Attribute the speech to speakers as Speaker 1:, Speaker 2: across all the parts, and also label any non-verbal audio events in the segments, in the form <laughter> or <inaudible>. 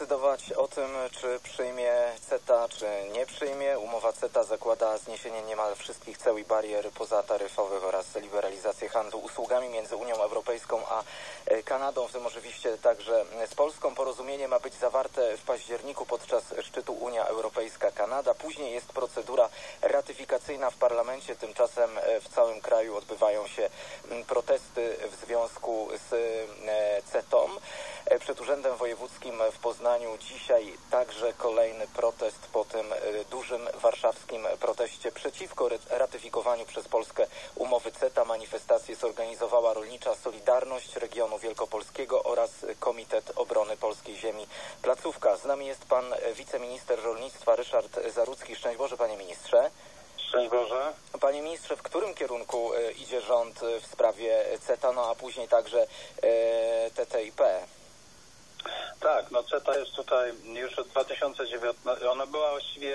Speaker 1: zdecydować o tym, czy przyjmie Czy nie przyjmie. Umowa CETA zakłada zniesienie niemal wszystkich ceł i barier pozataryfowych oraz liberalizację handlu usługami między Unią Europejską a e, Kanadą, w tym oczywiście także z Polską. Porozumienie ma być zawarte w październiku podczas szczytu Unia Europejska-Kanada. Później jest procedura ratyfikacyjna w parlamencie. Tymczasem e, w całym kraju odbywają się protesty w związku z e, CETą. Przed Urzędem Wojewódzkim w Poznaniu dzisiaj także kolejny protest po tym dużym warszawskim proteście przeciwko ratyfikowaniu przez Polskę umowy CETA. Manifestację zorganizowała Rolnicza Solidarność Regionu Wielkopolskiego oraz Komitet Obrony Polskiej Ziemi Placówka. Z nami jest pan wiceminister rolnictwa Ryszard Zarudzki. Szczęść Boże, panie ministrze.
Speaker 2: Szczęść Boże.
Speaker 1: Panie ministrze, w którym kierunku idzie rząd w sprawie CETA, no a później także TTIP?
Speaker 2: Tak, no CETA jest tutaj już od 2019, ona była właściwie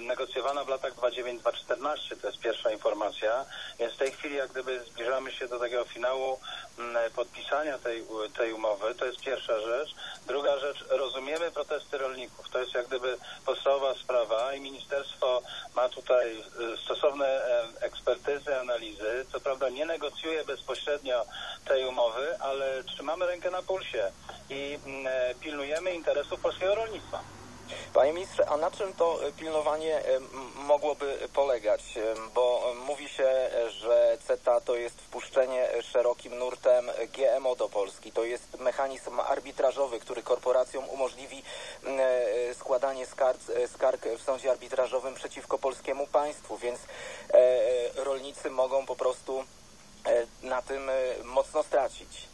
Speaker 2: negocjowana w latach 2009-2014, to jest pierwsza informacja, więc w tej chwili jak gdyby zbliżamy się do takiego finału podpisania tej, tej umowy, to jest pierwsza rzecz. Druga rzecz, rozumiemy protesty rolników, to jest jak gdyby podstawowa sprawa i ministerstwo ma tutaj stosowne ekspertyzy, analizy, co prawda nie negocjuje bezpośrednio tej umowy, ale trzymamy rękę na pulsie. I pilnujemy interesów polskiego rolnictwa.
Speaker 1: Panie ministrze, a na czym to pilnowanie mogłoby polegać? Bo mówi się, że CETA to jest wpuszczenie szerokim nurtem GMO do Polski. To jest mechanizm arbitrażowy, który korporacjom umożliwi składanie skarg, skarg w sądzie arbitrażowym przeciwko polskiemu państwu, więc rolnicy mogą po prostu na tym mocno stracić.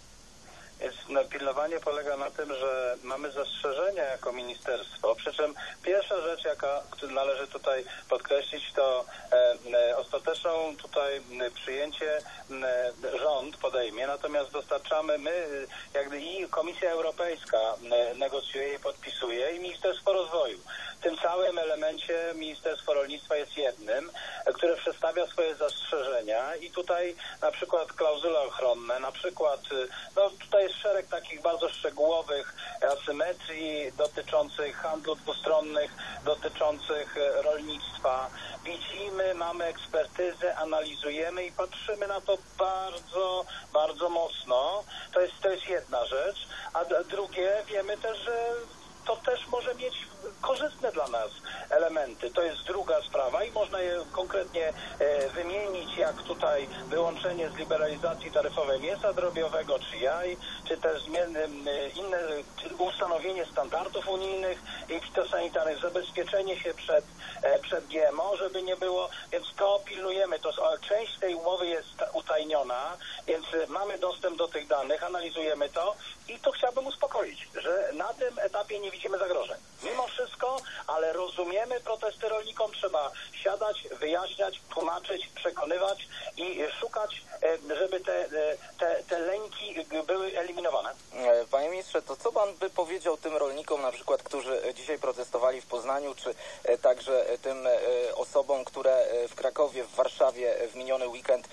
Speaker 2: Jest, no, pilnowanie polega na tym, że mamy zastrzeżenia jako ministerstwo, przy czym pierwsza rzecz, jaka należy tutaj podkreślić, to e, e, ostateczną tutaj przyjęcie e, rząd podejmie, natomiast dostarczamy my, jakby i Komisja Europejska negocjuje i podpisuje i Ministerstwo Rozwoju. W tym całym elemencie Ministerstwo Rolnictwa jest jednym, które przedstawia swoje zastrzeżenia i tutaj na przykład klauzule ochronne, na przykład, no tutaj jest szereg takich bardzo szczegółowych asymetrii dotyczących handlu dwustronnych, dotyczących rolnictwa. Widzimy, mamy ekspertyzę, analizujemy i patrzymy na to bardzo, bardzo mocno. To jest, to jest jedna rzecz. A drugie, wiemy też, że to też może mieć korzystne dla nas elementy. To jest druga sprawa i można je konkretnie e, wymienić, jak tutaj wyłączenie z liberalizacji taryfowej mięsa drobiowego czy jaj, czy też zmiany, inne, ustanowienie standardów unijnych i fitosanitarnych, zabezpieczenie się przed, e, przed GMO, żeby nie było, więc to pilnujemy. To, część tej umowy jest utajniona, więc mamy dostęp do tych danych, analizujemy to i to chciałbym uspokoić, że na tym etapie nie widzimy zagrożeń. Mimo wszystko, ale rozumiemy protesty rolnikom, trzeba siadać, wyjaśniać, tłumaczyć, przekonywać i szukać, żeby te, te, te lęki były eliminowane.
Speaker 1: Panie ministrze, to co pan by powiedział tym rolnikom, na przykład, którzy dzisiaj protestowali w Poznaniu, czy także tym osobom, które w Krakowie, w Warszawie w miniony weekend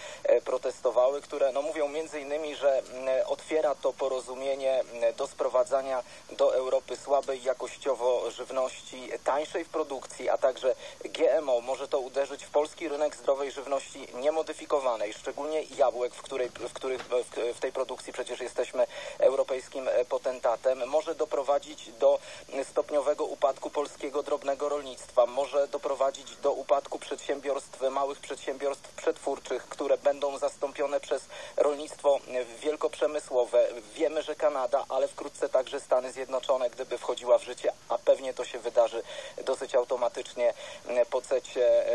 Speaker 1: protestowały, które no, mówią między innymi, że otwiera to porozumienie do sprowadzania do Europy słabej jakościowo żywności, tańszej w produkcji, a także GMO. Może to uderzyć w polski rynek zdrowej żywności niemodyfikowanej, szczególnie jabłek, w, której, w, których, w tej produkcji przecież jesteśmy europejskim potentatem. Może doprowadzić do stopniowego upadku polskiego drobnego rolnictwa. Może doprowadzić do upadku przedsiębiorstw, małych przedsiębiorstw przetwórczych, które będą zastąpione przez rolnictwo wielkoprzemysłowe. Wiemy, że Kanada, ale wkrótce także Stany Zjednoczone, gdyby wchodziła w życie, a pewnie to się wydarzy dosyć automatycznie po cecie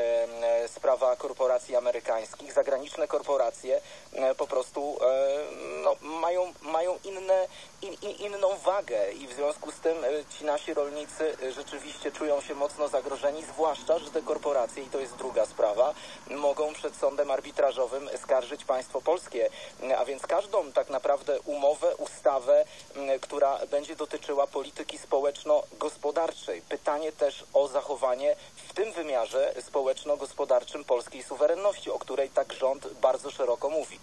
Speaker 1: sprawa korporacji amerykańskich. Zagraniczne korporacje po prostu no, mają, mają inne, in, in, inną wagę i w związku z tym ci nasi rolnicy rzeczywiście czują się mocno zagrożeni, zwłaszcza, że te korporacje, i to jest druga sprawa, mogą przed sądem arbitrażowym skarżyć państwo polskie, a więc każdą tak naprawdę umowę, ustawę, która będzie dotyczyła polityki społeczno-gospodarczej. Pytanie też o zachowanie w tym wymiarze społeczno-gospodarczym polskiej suwerenności, o której tak rząd bardzo szeroko mówi.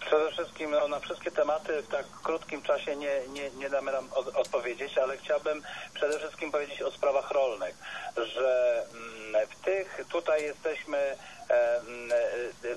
Speaker 2: Przede wszystkim no, na wszystkie tematy w tak krótkim czasie nie, nie, nie damy nam od, odpowiedzieć, ale chciałbym przede wszystkim powiedzieć o sprawach rolnych, że mm, w tych tutaj jesteśmy, e, e,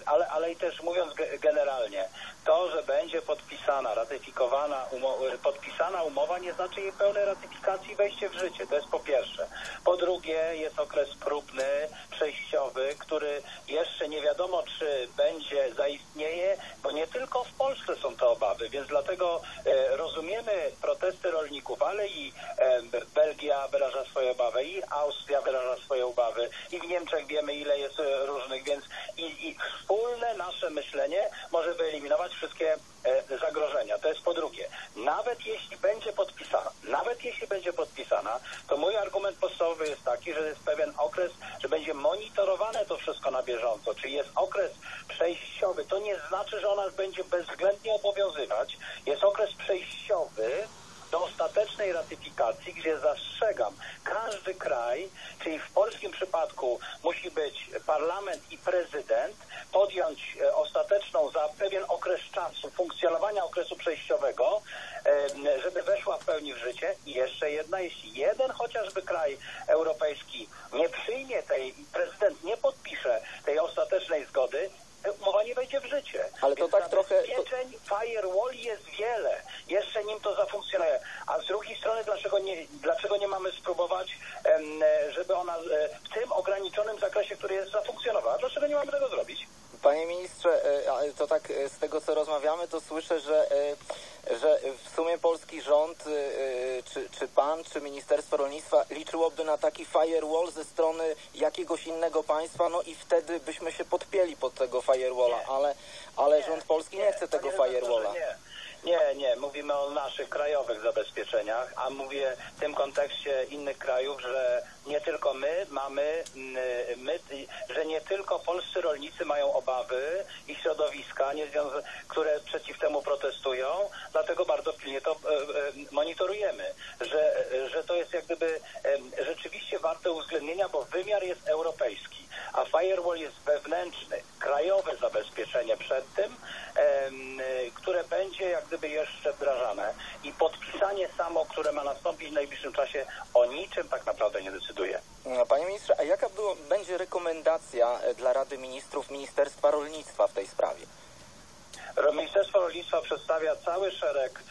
Speaker 2: ale, ale i też mówiąc ge- generalnie, to, że będzie podpisana, ratyfikowana, umo- podpisana umowa nie znaczy jej pełnej ratyfikacji i wejście w życie. To jest po pierwsze. Po drugie jest okres próbny, przejściowy, który jeszcze nie wiadomo, czy będzie, zaistnieje, bo nie tylko w Polsce są te obawy, więc dlatego e, rozumiemy protesty rolników, ale i e, Belgia wyraża swoje obawy, i Austria wyraża swoje obawy, i w Niemczech wiemy, ile jest e, różnych, więc i, i wspólne nasze myślenie może wyeliminować wszystkie e, zagrożenia. To jest po drugie. Nawet jeśli będzie podpisana, nawet jeśli będzie podpisana, to mój argument podstawowy jest taki, że jest pewien okres, że będzie monitorowane to wszystko na bieżąco, czyli jest okres przejściowy. To nie znaczy, że ona będzie bezwzględnie obowiązywać. Jest okres przejściowy, do ostatecznej ratyfikacji, gdzie zastrzegam, każdy kraj, czyli w polskim przypadku musi być parlament i prezydent, podjąć e, ostateczną za pewien okres czasu funkcjonowania okresu przejściowego, e, żeby weszła w pełni w życie. I jeszcze jedna, jeśli jeden chociażby kraj europejski nie przyjmie tej, prezydent nie podpisze tej ostatecznej zgody, umowa nie wejdzie w życie.
Speaker 1: Ale to
Speaker 2: Więc
Speaker 1: tak trochę-
Speaker 2: zabezpieczeń firewall jest wiele. Jeszcze nim to zafunkcjonuje. A z drugiej strony, dlaczego nie, dlaczego nie mamy spróbować, em, e, żeby ona e, w tym ograniczonym zakresie, który jest, zafunkcjonowała? Dlaczego nie mamy tego zrobić?
Speaker 1: Panie ministrze, e, a to tak e, z tego co rozmawiamy, to słyszę, że, e, że w sumie polski rząd, e, czy, czy pan, czy Ministerstwo Rolnictwa liczyłoby na taki firewall ze strony jakiegoś innego państwa, no i wtedy byśmy się podpięli pod tego firewalla,
Speaker 2: Nie.
Speaker 1: ale, ale rząd polski nie chce tego
Speaker 2: panie redaktorze,
Speaker 1: firewalla.
Speaker 2: Nie. Nie, nie, mówimy o naszych krajowych zabezpieczeniach, a mówię w tym kontekście innych krajów, że nie tylko my mamy, mm, my, że nie tylko polscy rolnicy mają obawy i środowiska, nie związa- które przeciw temu protestują, dlatego bardzo pilnie to e, e, monitorujemy, że, że to jest jak gdyby e, rzeczywiście warte uwzględnienia, bo wymiar jest europejski, a firewall jest wewnętrzny, krajowe zabezpieczenie przed tym, em, y, które będzie jak gdyby jeszcze wdrażane i podpisanie samo, które ma nastąpić w najbliższym czasie o niczym tak naprawdę nie decyduje.
Speaker 1: No, Panie ministrze, a jaka było, będzie rekomendacja e, dla Rady Ministrów Ministerstwa Rolnictwa w tej sprawie?
Speaker 2: Rolnictwa przedstawia cały szereg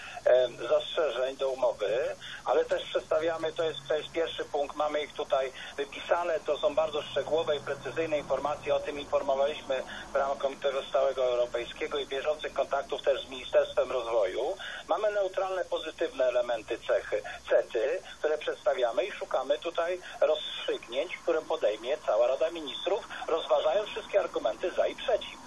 Speaker 2: zastrzeżeń do umowy, ale też przedstawiamy, to jest, to jest pierwszy punkt, mamy ich tutaj wypisane, to są bardzo szczegółowe i precyzyjne informacje, o tym informowaliśmy w ramach Komitetu Stałego Europejskiego i bieżących kontaktów też z Ministerstwem Rozwoju. Mamy neutralne, pozytywne elementy cechy, CETY, które przedstawiamy i szukamy tutaj rozstrzygnięć, które podejmie cała Rada Ministrów, rozważając wszystkie argumenty za i przeciw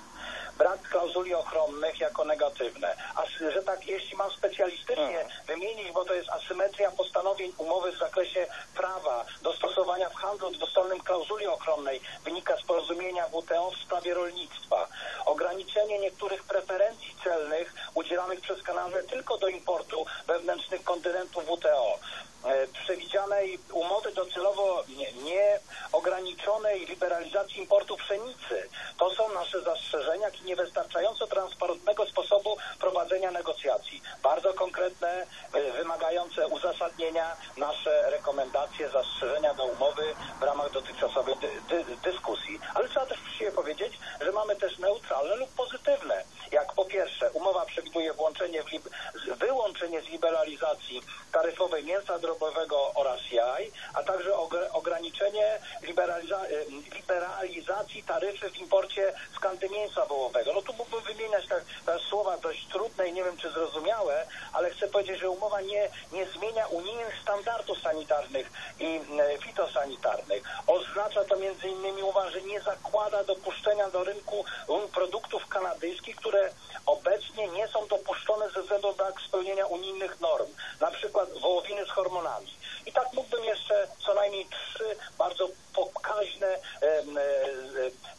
Speaker 2: brak klauzuli ochronnych jako negatywne. A że tak, jeśli mam specjalistycznie wymienić, bo to jest asymetria postanowień umowy w zakresie prawa, dostosowania w handlu dwustronnym klauzuli ochronnej wynika z porozumienia WTO w sprawie rolnictwa. Ograniczenie niektórych preferencji celnych udzielanych przez Kanadę tylko do importu wewnętrznych kontynentu WTO. E, Przewidzianej umowy docelowo nie- nieograniczonej liberalizacji importu pszenicy. To są nasze zastrzeżenia i niewystarczająco transparentnego sposobu prowadzenia negocjacji. Bardzo konkretne, e, wymagające uzasadnienia nasze rekomendacje, zastrzeżenia do umowy w ramach dotychczasowej dy, dy, dyskusji. Ale trzeba też uczciwie powiedzieć, że mamy też neutralne lub pozytywne. Jak po pierwsze, umowa przewiduje włączenie w wyłączenie z liberalizacji taryfowej mięsa drobowego oraz jaj, a także ogr- ograniczenie liberaliza- liberalizacji taryfy w imporcie z kanty mięsa wołowego. No tu mógłbym wymieniać tak, tak słowa dość trudne i nie wiem czy zrozumiałe, ale chcę powiedzieć, że umowa nie, nie zmienia unijnych standardów sanitarnych i fitosanitarnych. Oznacza to między innymi umowa, że nie zakłada dopuszczenia do rynku produktów kanadyjskich, które obecnie nie są dopuszczone ze względu na brak spełnienia unijnych norm, na przykład wołowiny z hormonami. I tak mógłbym jeszcze co najmniej trzy bardzo pokaźne em, e, e,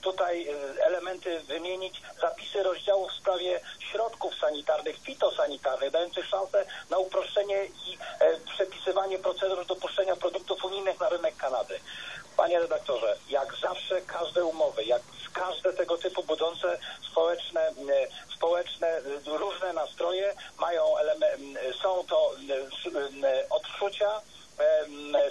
Speaker 2: tutaj e, elementy wymienić, zapisy rozdziałów w sprawie środków sanitarnych, fitosanitarnych, dających szansę na uproszczenie i e, przepisywanie procedur dopuszczenia produktów unijnych na rynek Kanady. Panie redaktorze, jak zawsze każde umowy, jak każde tego typu budzące społeczne, e, społeczne e, współczucia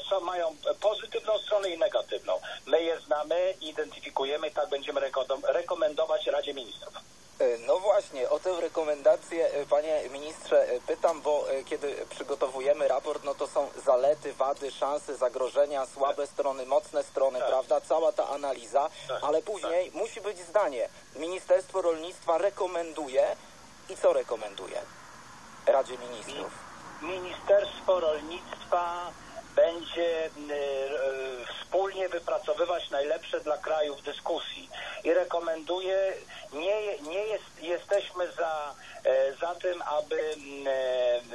Speaker 2: są, mają pozytywną stronę i negatywną. My je znamy, identyfikujemy i tak będziemy rekomendować Radzie Ministrów.
Speaker 1: E, no właśnie, o tę rekomendację, e, panie ministrze, e, pytam, bo kiedy przygotowujemy raport, no to są zalety, wady, szanse, zagrożenia, słabe strony, mocne strony, tak. prawda? Cała ta analiza, tak. ale później tak. Musi być zdanie. Ministerstwo Rolnictwa rekomenduje i co rekomenduje Radzie Ministrów?
Speaker 2: Ministerstwo Rolnictwa będzie wspólnie wypracowywać najlepsze dla kraju w dyskusji i rekomenduje, nie, nie jest, jesteśmy za, e, za tym, aby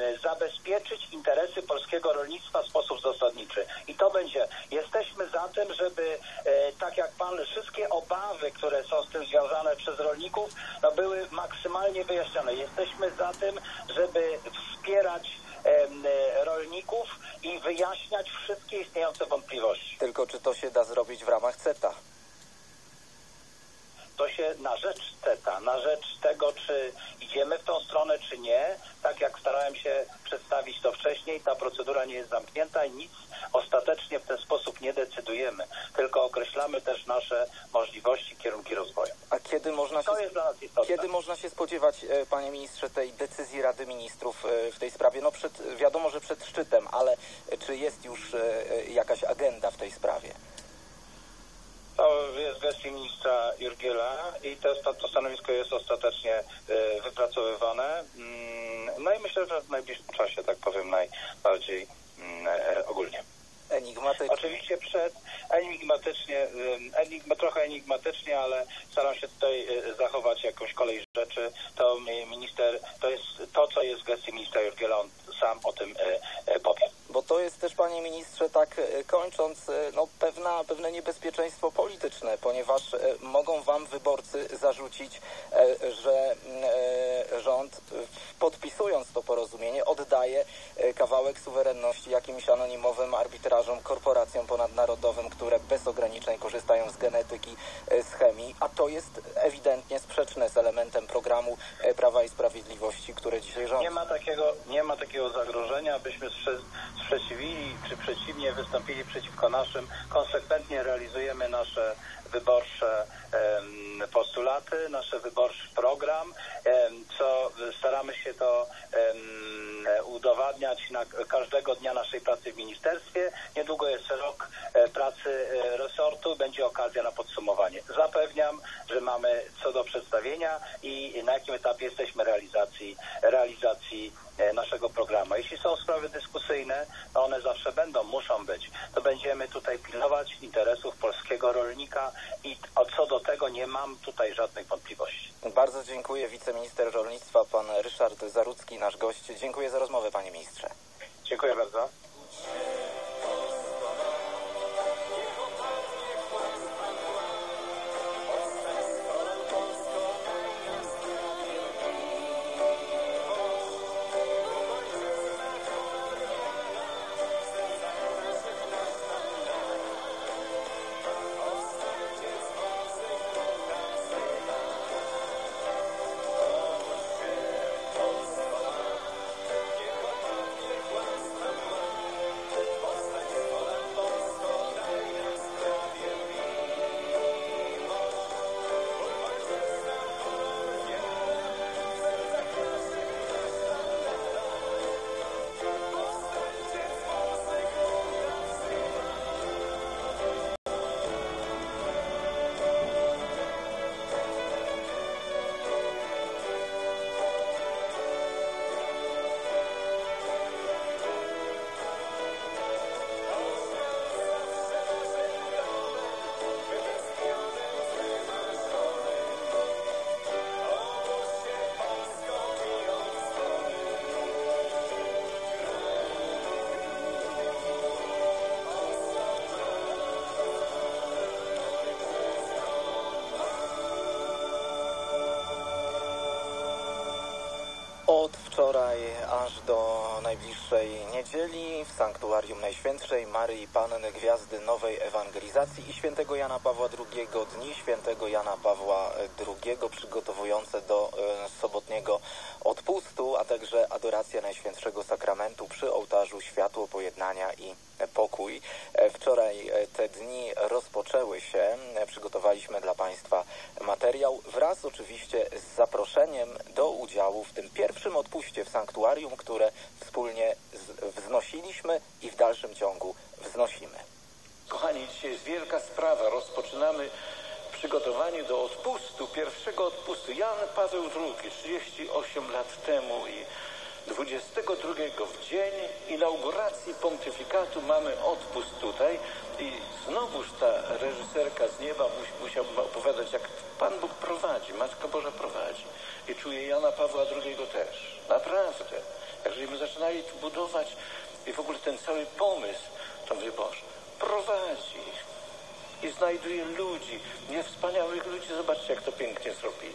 Speaker 2: e, zabezpieczyć interesy polskiego rolnictwa w sposób zasadniczy. I to będzie, jesteśmy za tym, żeby e, tak jak pan, wszystkie obawy, które są z tym związane przez rolników, no, były maksymalnie wyjaśnione. Jesteśmy za tym, żeby wspierać rolników i wyjaśniać wszystkie istniejące wątpliwości.
Speaker 1: Tylko czy to się da zrobić w ramach CETA?
Speaker 2: To się na rzecz CETA, na rzecz tego, czy idziemy w tą stronę, czy nie. Tak jak starałem się przedstawić to wcześniej, ta procedura nie jest zamknięta i nic ostatecznie w ten sposób nie decydujemy, tylko określamy też nasze możliwości, kierunki rozwoju.
Speaker 1: A kiedy można się. Kiedy można się spodziewać, e, panie ministrze, tej decyzji Rady Ministrów e, w tej sprawie? No przed, wiadomo, że przed szczytem, ale czy jest już e, jakaś agenda w tej sprawie?
Speaker 2: To jest w gestii ministra Jurgiela i to, to stanowisko jest ostatecznie wypracowywane. Mm, no i myślę, że w najbliższym czasie, tak powiem, najbardziej mm, ogólnie.
Speaker 1: Enigmatycznie.
Speaker 2: Oczywiście przed enigmatycznie, enigma, trochę enigmatycznie, ale staram się tutaj e, zachować jakąś kolej rzeczy. To minister, to jest to, co jest w gestii ministra Jurgiela, on sam o tym e, e, powie.
Speaker 1: Bo to jest też, panie ministrze, tak kończąc, no, pewna, pewne niebezpieczeństwo polityczne, ponieważ mogą wam wyborcy zarzucić, że rząd podpisując to porozumienie oddaje kawałek suwerenności jakimś anonimowym arbitrażom, korporacjom ponadnarodowym, które bez ograniczeń korzystają z genetyki, z chemii, a to jest ewidentnie sprzeczne z elementem programu Prawa i Sprawiedliwości, które dzisiaj rządzi.
Speaker 2: Nie ma takiego, nie ma takiego zagrożenia, abyśmy sprzeciwili, czy przeciwnie wystąpili przeciwko naszym. Konsekwentnie realizujemy nasze wyborcze postulaty, nasz wyborczy program, co staramy się to udowadniać na każdego dnia naszej pracy w ministerstwie. Niedługo jest rok e, pracy e, resortu, będzie okazja na podsumowanie. Zapewniam, że mamy co do przedstawienia i na jakim etapie jesteśmy realizacji, realizacji naszego programu. Jeśli są sprawy dyskusyjne, to one zawsze będą, muszą być, to będziemy tutaj pilnować interesów polskiego rolnika i co do tego nie mam tutaj żadnych wątpliwości.
Speaker 1: Bardzo dziękuję. Wiceminister rolnictwa, pan Ryszard Zarudzki, nasz gość. Dziękuję za rozmowę, panie ministrze.
Speaker 2: Dziękuję bardzo.
Speaker 1: Najbliższej niedzieli w Sanktuarium Najświętszej Maryi Panny Gwiazdy Nowej Ewangelizacji i świętego Jana Pawła II, Dni świętego Jana Pawła II przygotowujące do e, sobotniego odpustu, a także adoracja Najświętszego Sakramentu przy ołtarzu Światło Pojednania i Pokój. E, wczoraj e, te dni rozpoczęły się. Przygotowaliśmy dla Państwa materiał wraz oczywiście z zaproszeniem do udziału w tym pierwszym odpuście w sanktuarium, które wspólnie wznosiliśmy i w dalszym ciągu wznosimy.
Speaker 3: Kochani, dzisiaj jest wielka sprawa. Rozpoczynamy przygotowanie do odpustu, pierwszego odpustu. Jan Paweł II, 38 lat temu i 22 w dzień inauguracji pontyfikatu mamy odpust tutaj i znowuż ta reżyserka z nieba musiał opowiadać, jak Pan Bóg prowadzi, Matka Boża prowadzi. I czuje Jana Pawła II też. Naprawdę. Jeżeli my zaczynali tu budować i w ogóle ten cały pomysł, to mówię, Boże, prowadzi i znajduje ludzi, niewspaniałych ludzi. Zobaczcie, jak to pięknie zrobili.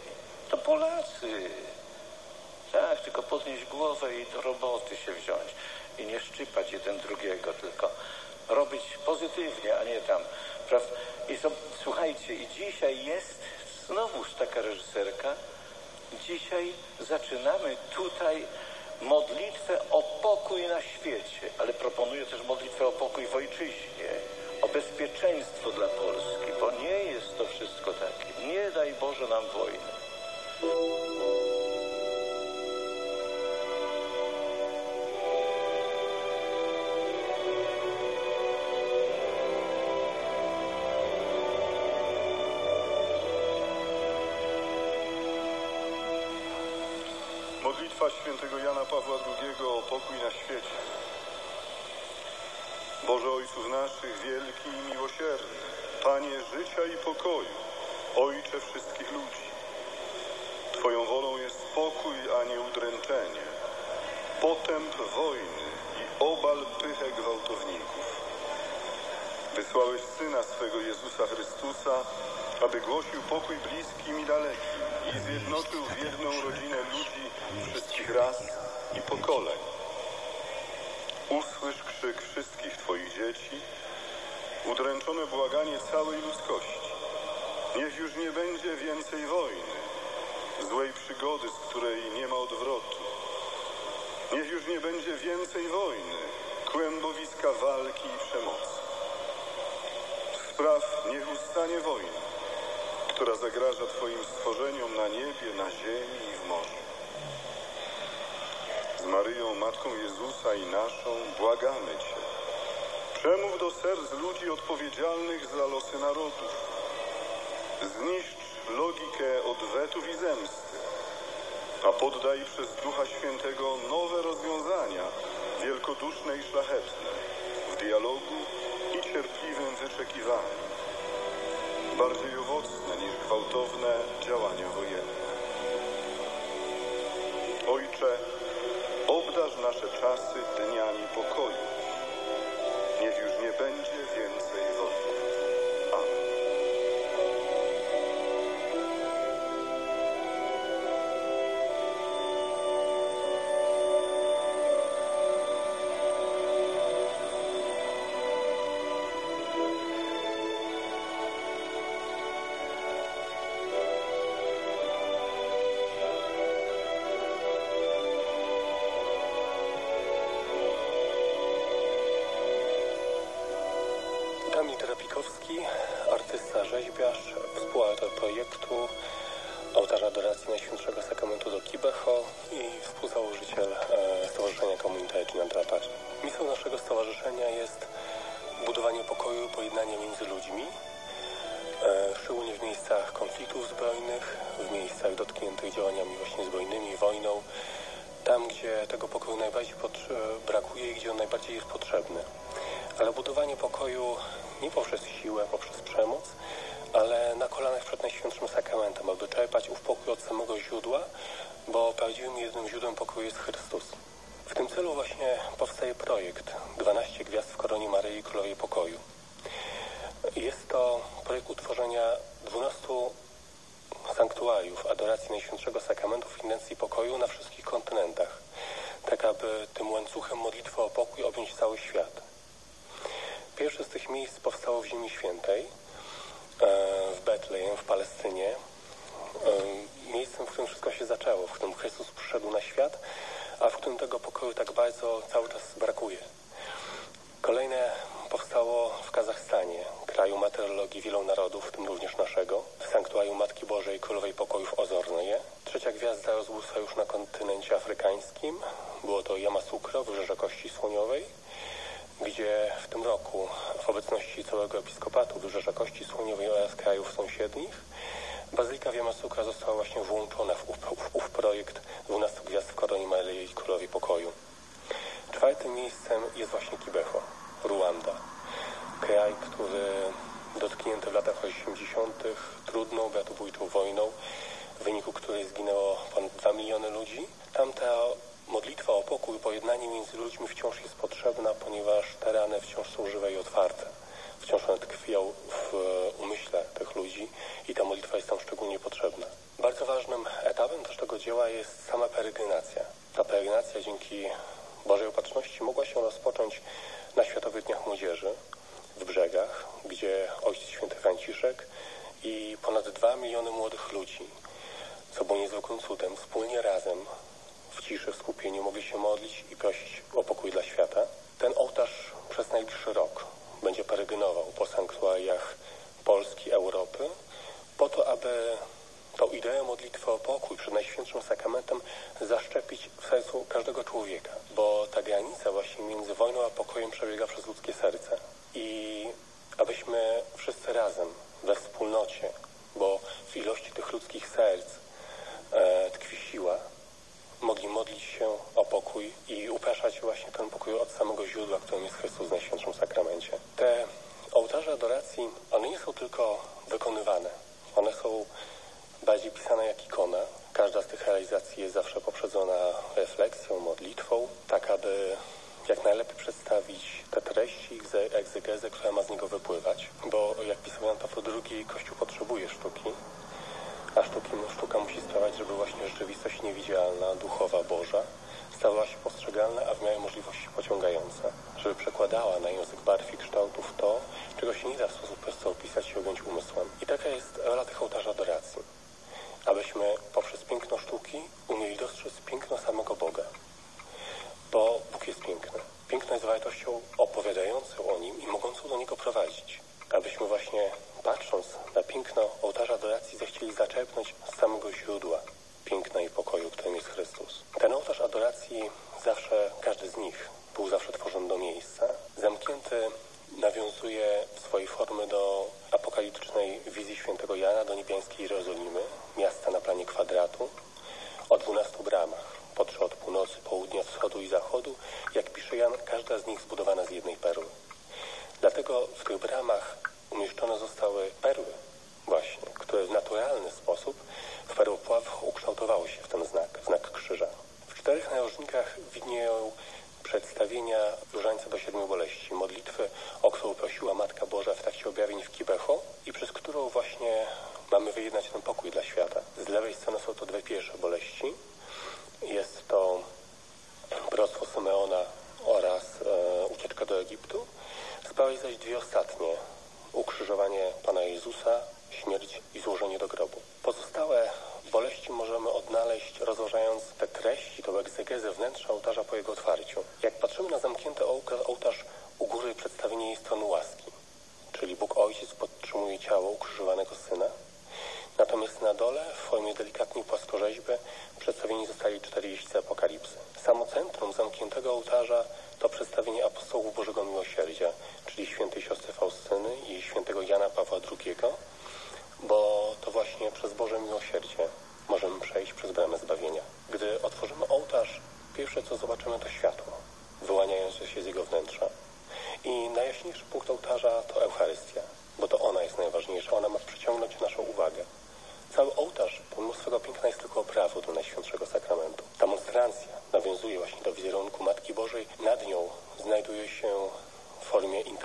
Speaker 3: To Polacy. Tak, tylko podnieść głowę i do roboty się wziąć i nie szczypać jeden drugiego, tylko robić pozytywnie, a nie tam. Prawda? I so, słuchajcie, i dzisiaj jest znowuż taka reżyserka. Dzisiaj zaczynamy tutaj modlitwę o pokój na świecie, ale proponuję też modlitwę o pokój w ojczyźnie, o bezpieczeństwo dla Polski, bo nie jest to wszystko takie. Nie daj Boże nam wojny.
Speaker 4: Modlitwa świętego Jana Pawła II o pokój na świecie. Boże Ojców naszych, wielki i miłosierny, Panie życia i pokoju, Ojcze wszystkich ludzi. Twoją wolą jest pokój, a nie udręczenie, potęp wojny i obal pychę gwałtowników. Wysłałeś Syna swego Jezusa Chrystusa, aby głosił pokój bliskim i dalekim i zjednoczył w jedną rodzinę ludzi wszystkich ras i pokoleń. Usłysz krzyk wszystkich Twoich dzieci, udręczone błaganie całej ludzkości. Niech już nie będzie więcej wojny, złej przygody, z której nie ma odwrotu. Niech już nie będzie więcej wojny, kłębowiska walki i przemocy. Spraw niech ustanie wojna, która zagraża Twoim stworzeniom na niebie, na ziemi i w morzu. Z Maryją, Matką Jezusa i naszą, błagamy Cię. Przemów do serc ludzi odpowiedzialnych za losy narodów. Zniszcz logikę odwetów i zemsty, a poddaj przez Ducha Świętego nowe rozwiązania, wielkoduszne i szlachetne, w dialogu cierpliwym wyczekiwaniu bardziej owocne niż gwałtowne działania wojenne. Ojcze, obdarz nasze czasy dniami pokoju. Niech już nie będzie więcej wojny.
Speaker 5: Adoracji Najświętszego Sakramentu do Kibeho i współzałożyciel e, Stowarzyszenia Komunita Ecina Drapacz. Misją naszego stowarzyszenia jest budowanie pokoju, pojednania między ludźmi, e, szczególnie w miejscach konfliktów zbrojnych, w miejscach dotkniętych działaniami właśnie zbrojnymi, wojną, tam gdzie tego pokoju najbardziej brakuje i gdzie on najbardziej jest potrzebny. Ale budowanie pokoju nie poprzez siłę, poprzez przemoc, ale na kolanach przed Najświętszym Sakramentem, aby czerpać ów pokój od samego źródła, bo prawdziwym jednym źródłem pokoju jest Chrystus. W tym celu właśnie powstaje projekt 12 Gwiazd w Koronie Maryi Królowej Pokoju. Jest to projekt utworzenia 12 sanktuariów adoracji Najświętszego Sakramentu w intencji pokoju na wszystkich kontynentach, tak aby tym łańcuchem modlitwy o pokój objąć cały świat. Pierwsze z tych miejsc powstało w Ziemi Świętej, E, w Betlejem, w Palestynie, e, miejscem, w którym wszystko się zaczęło, w którym Chrystus przyszedł na świat, a w którym tego pokoju tak bardzo cały czas brakuje. Kolejne powstało w Kazachstanie, kraju martyrologii wielu narodów, w tym również naszego, w sanktuarium Matki Bożej Królowej Pokoju w Ozornoje. Trzecia gwiazda rozbłysła już na kontynencie afrykańskim. Było to Yamasukro, wybrzeże Kości Słoniowej gdzie w tym roku w obecności całego episkopatu Dużorzakości, Słoniowej oraz krajów sąsiednich Bazylika Wiamasuka została właśnie włączona w ów, projekt 12 Gwiazd w Koronie Maryi Królowi Pokoju. Czwartym miejscem jest właśnie Kibeho, Ruanda. Kraj, który dotknięty w latach 80. trudną, bratobójczą wojną, w wyniku której zginęło ponad 2 miliony ludzi. Tamta Modlitwa o pokój, pojednanie między ludźmi wciąż jest potrzebna, ponieważ te rany wciąż są żywe.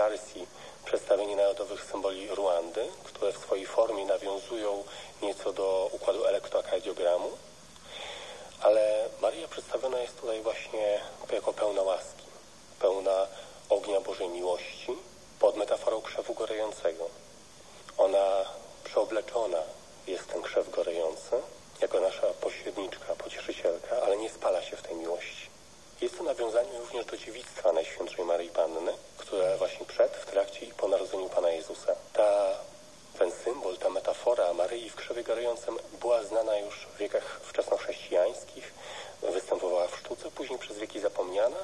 Speaker 5: Tarsi przedstawienie narodowych symboli Ruandy, które w swojej formie nawiązują nieco do układu elektrokardiogramu, ale Maria przedstawiona jest tutaj właśnie jako pełna łaski, pełna ognia Bożej miłości pod metaforą krzewu gorejącego. Ona przeobleczona jest ten krzew gorejący, jako nasza pośredniczka, pocieszycielka, ale nie spala się w tej miłości. Jest to nawiązanie również do dziewictwa Najświętszej Maryi Panny, które właśnie przed, w trakcie i po narodzeniu Pana Jezusa. Ta, ten symbol, ta metafora Maryi w krzewie gorejącym była znana już w wiekach wczesnochrześcijańskich, występowała w sztuce, później przez wieki zapomniana,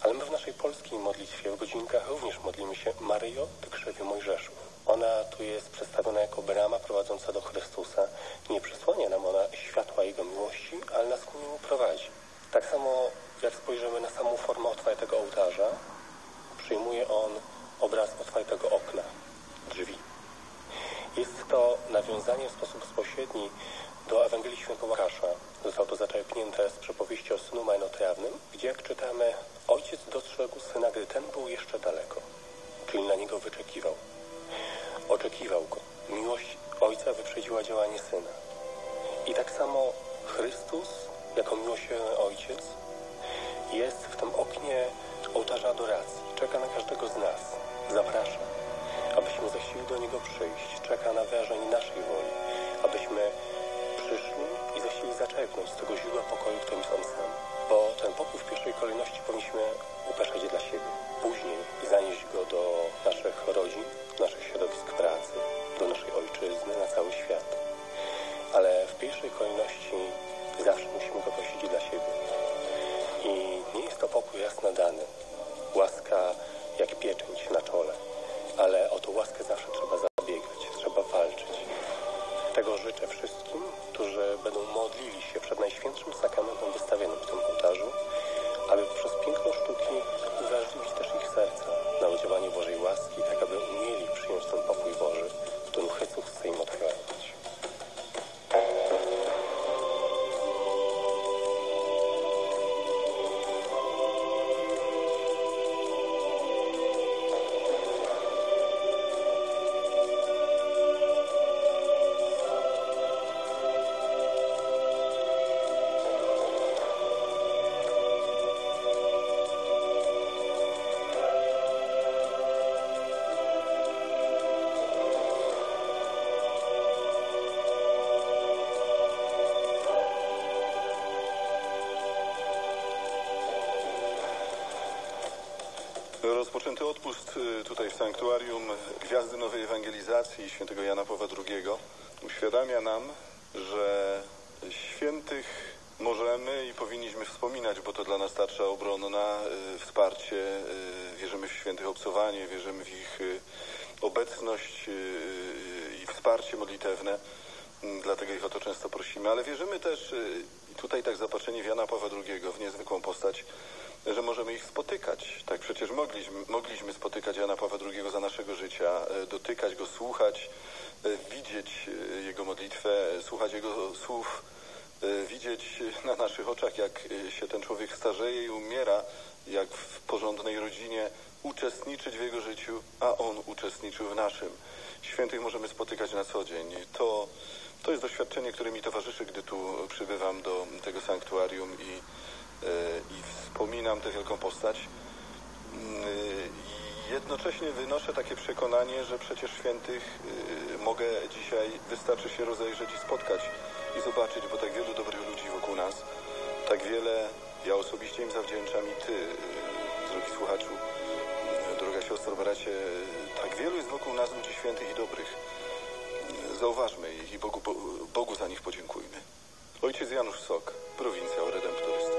Speaker 5: ale my w naszej polskiej modlitwie w godzinkach również modlimy się Maryjo, Ty krzewie Mojżeszów. Ona tu jest przedstawiona jako brama prowadząca do Chrystusa. Nie przysłania nam ona światła Jego miłości, ale nas ku niemu prowadzi. Tak samo jak spojrzymy na samą formę otwartego ołtarza, przyjmuje on obraz otwartego okna, drzwi. Jest to nawiązanie w sposób bezpośredni do Ewangelii Świętego Łukasza. Zostało to zaczerpnięte z przypowieści o synu marnotrawnym, gdzie jak czytamy, ojciec dostrzegł syna, gdy ten był jeszcze daleko, czyli na niego wyczekiwał. Oczekiwał go. Miłość ojca wyprzedziła działanie syna. I tak samo Chrystus, jako miłosierny ojciec, jest w tym oknie ołtarza adoracji. Czeka na każdego z nas. Zaprasza, abyśmy zechcieli do Niego przyjść. Czeka na wyrażenie naszej woli, abyśmy przyszli i zechcieli zaczerpnąć z tego źródła pokoju, którym On sam. Bo ten pokój w pierwszej kolejności powinniśmy upraszać dla siebie. Później zanieść go do naszych rodzin, naszych środowisk pracy, do naszej ojczyzny, na cały świat. Ale w pierwszej kolejności
Speaker 4: Gwiazdy Nowej Ewangelizacji świętego Jana Pawła II uświadamia nam, że świętych możemy i powinniśmy wspominać, bo to dla nas tarcza obronna, y, wsparcie, y, wierzymy w świętych obcowanie, wierzymy w ich y, obecność i wsparcie modlitewne, Mm, dlatego ich o to często prosimy, ale wierzymy też, tutaj tak zapatrzeni w Jana Pawła II, w niezwykłą postać, że możemy ich spotykać. Tak przecież mogliśmy, mogliśmy spotykać Jana Pawła II za naszego życia, e, dotykać go, słuchać, e, widzieć e, jego modlitwę, słuchać jego słów, widzieć na naszych oczach, jak się ten człowiek starzeje i umiera, jak w porządnej rodzinie, uczestniczyć w jego życiu, a on uczestniczył w naszym. Świętych możemy spotykać na co dzień. To, to jest doświadczenie, które mi towarzyszy, gdy tu przybywam do tego sanktuarium i, i wspominam tę wielką postać. I jednocześnie wynoszę takie przekonanie, że przecież świętych y, mogę dzisiaj, wystarczy się rozejrzeć i spotkać i zobaczyć, bo tak wielu dobrych ludzi wokół nas, tak wiele ja osobiście im zawdzięczam i Ty, y, drogi słuchaczu, y, droga siostro, bracie, tak wielu jest wokół nas ludzi świętych i dobrych. Zauważmy ich i Bogu, Bogu za nich podziękujmy. Ojciec Janusz Sok, prowincjał redemptorystów.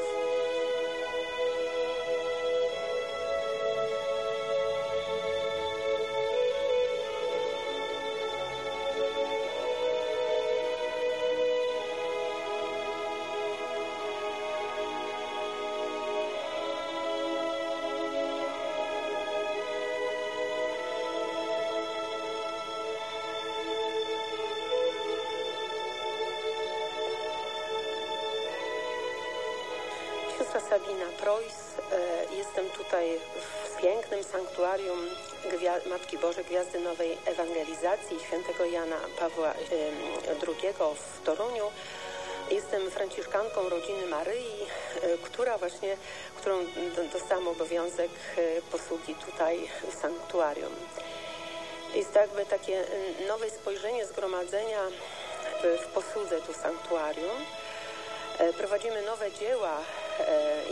Speaker 6: Pięknym sanktuarium Gwia- Matki Bożej Gwiazdy Nowej Ewangelizacji świętego Jana Pawła II w Toruniu. Jestem franciszkanką rodziny Maryi, która właśnie, którą dostałam obowiązek posługi tutaj w sanktuarium. Jest jakby takie nowe spojrzenie zgromadzenia w posłudze tu sanktuarium. Prowadzimy nowe dzieła E,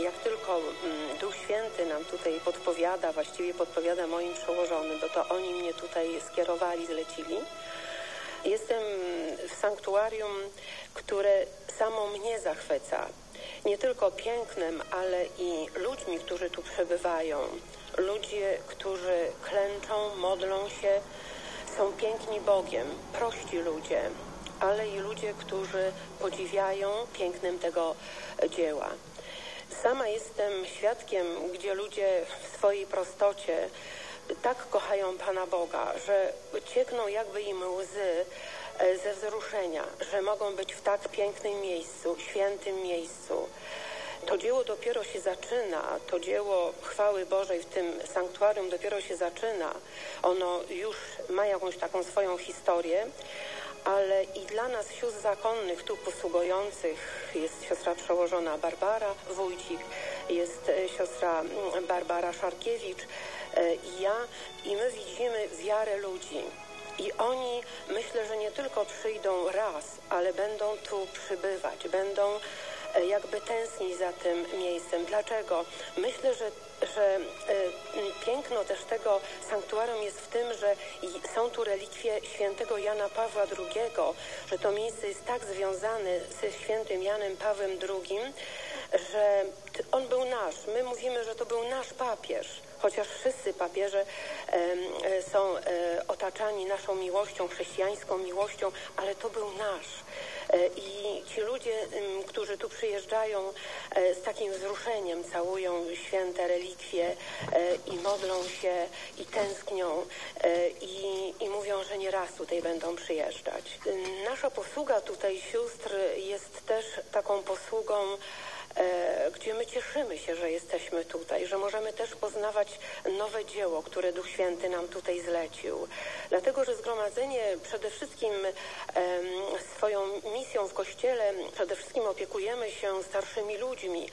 Speaker 6: jak tylko mm, Duch Święty nam tutaj podpowiada, właściwie podpowiada moim przełożonym, bo to oni mnie tutaj skierowali, zlecili. Jestem w sanktuarium, które samo mnie zachwyca. Nie tylko pięknem, ale i ludźmi, którzy tu przebywają. Ludzie, którzy klęczą, modlą się, są piękni Bogiem, prości ludzie, ale i ludzie, którzy podziwiają pięknem tego dzieła. Sama jestem świadkiem, gdzie ludzie w swojej prostocie tak kochają Pana Boga, że ciekną jakby im łzy e, ze wzruszenia, że mogą być w tak pięknym miejscu, świętym miejscu. To dzieło dopiero się zaczyna, to dzieło chwały Bożej w tym sanktuarium dopiero się zaczyna. Ono już ma jakąś taką swoją historię, ale i dla nas sióstr zakonnych tu posługujących jest siostra przełożona Barbara Wójcik, jest e, siostra mm, Barbara Szarkiewicz e, i ja i my widzimy wiarę ludzi. I oni myślę, że nie tylko przyjdą raz, ale będą tu przybywać, będą e, jakby tęsknić za tym miejscem. Dlaczego? Myślę, że że y, piękno też tego sanktuarium jest w tym, że są tu relikwie świętego Jana Pawła II, że to miejsce jest tak związane ze świętym Janem Pawłem II, że on był nasz. My mówimy, że to był nasz papież chociaż wszyscy papieże e, są e, otaczani naszą miłością, chrześcijańską miłością, ale to był nasz. E, I ci ludzie, którzy tu przyjeżdżają z takim wzruszeniem, całują święte relikwie i modlą się i tęsknią i, i mówią, że nie raz tutaj będą przyjeżdżać. Nasza posługa tutaj sióstr jest też taką posługą gdzie my cieszymy się, że jesteśmy tutaj, że możemy też poznawać nowe dzieło, które Duch Święty nam tutaj zlecił. Dlatego, że zgromadzenie przede wszystkim swoją misją w Kościele, przede wszystkim opiekujemy się starszymi ludźmi.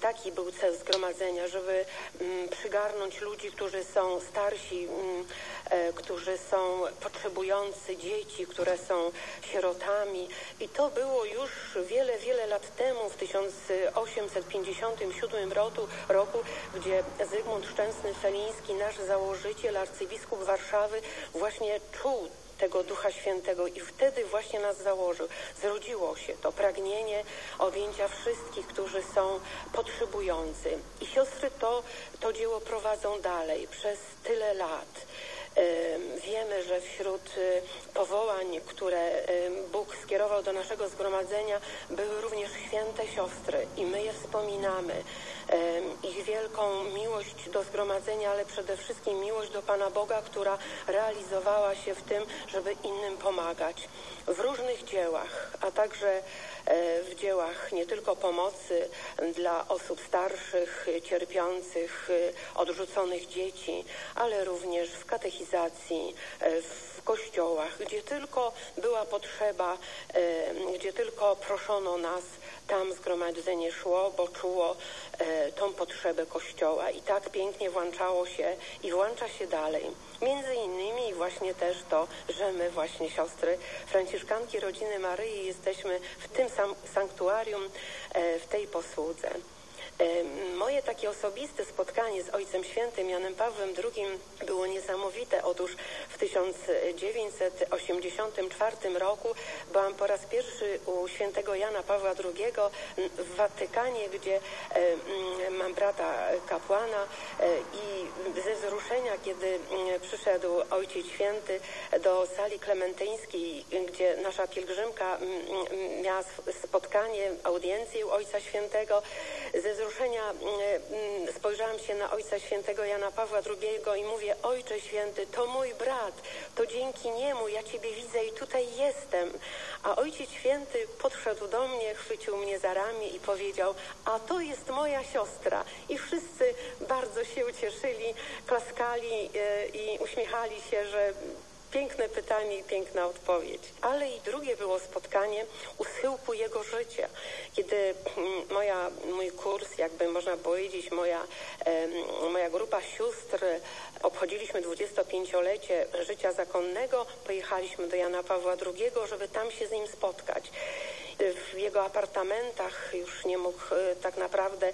Speaker 6: Taki był cel zgromadzenia, żeby mm, przygarnąć ludzi, którzy są starsi, mm, e, którzy są potrzebujący, dzieci, które są sierotami. I to było już wiele, wiele lat temu, w 1000 1857 roku, roku, gdzie Zygmunt Szczęsny-Feliński, nasz założyciel, arcybiskup Warszawy, właśnie czuł tego Ducha Świętego i wtedy właśnie nas założył. Zrodziło się to pragnienie objęcia wszystkich, którzy są potrzebujący. I siostry to, to dzieło prowadzą dalej przez tyle lat. Wiemy, że wśród y, powołań, które Bóg skierował do naszego zgromadzenia, były również święte siostry i my je wspominamy. Ich wielką miłość do zgromadzenia, ale przede wszystkim miłość do Pana Boga, która realizowała się w tym, żeby innym pomagać w różnych dziełach, a także E, w dziełach nie tylko pomocy dla osób starszych, cierpiących, e, odrzuconych dzieci, ale również w katechizacji, e, w kościołach, gdzie tylko była potrzeba, gdzie tylko proszono nas, tam zgromadzenie szło, bo czuło tą potrzebę Kościoła i tak pięknie włączało się i włącza się dalej. Między innymi właśnie też to, że my właśnie siostry Franciszkanki Rodziny Maryi jesteśmy w tym sam sanktuarium, e, w tej posłudze. Moje takie osobiste spotkanie z Ojcem Świętym Janem Pawłem II było niesamowite. Otóż w 1984 roku byłam po raz pierwszy u świętego Jana Pawła II w Watykanie, gdzie mam brata kapłana e, i ze wzruszenia, kiedy przyszedł Ojciec Święty do sali klementyńskiej, gdzie nasza pielgrzymka miała spotkanie, audiencję u Ojca Świętego, ze wzruszenia mm, mm, spojrzałam się na Ojca Świętego Jana Pawła II i mówię, Ojcze Święty, to mój brat, to dzięki niemu ja Ciebie widzę i tutaj jestem. A Ojciec Święty podszedł do mnie, chwycił mnie za ramię i powiedział, a to jest moja siostra. I wszyscy bardzo się ucieszyli, klaskali e, i uśmiechali się, że Piękne pytanie i piękna odpowiedź. Ale i drugie było spotkanie u schyłku jego życia, kiedy mm, moja, mój kurs, jakby można powiedzieć, moja, moja grupa sióstr, obchodziliśmy 25-lecie życia zakonnego, pojechaliśmy do Jana Pawła II, żeby tam się z nim spotkać. W jego apartamentach, już nie mógł e, tak naprawdę